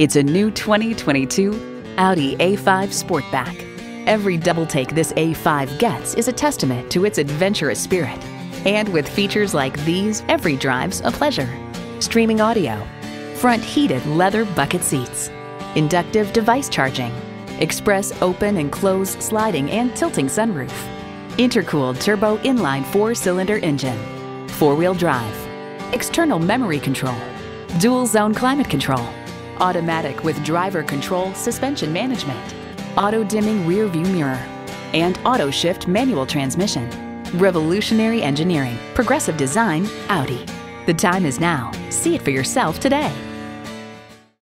It's a new 2022 Audi A5 Sportback. Every double take this A5 gets is a testament to its adventurous spirit. And with features like these, every drive's a pleasure. Streaming audio, front heated leather bucket seats, inductive device charging, express open and close sliding and tilting sunroof, intercooled turbo inline four-cylinder engine, four-wheel drive, external memory control, dual zone climate control, automatic with driver control suspension management, auto dimming rear view mirror, and auto shift manual transmission. Revolutionary engineering, progressive design, Audi. The time is now. See it for yourself today.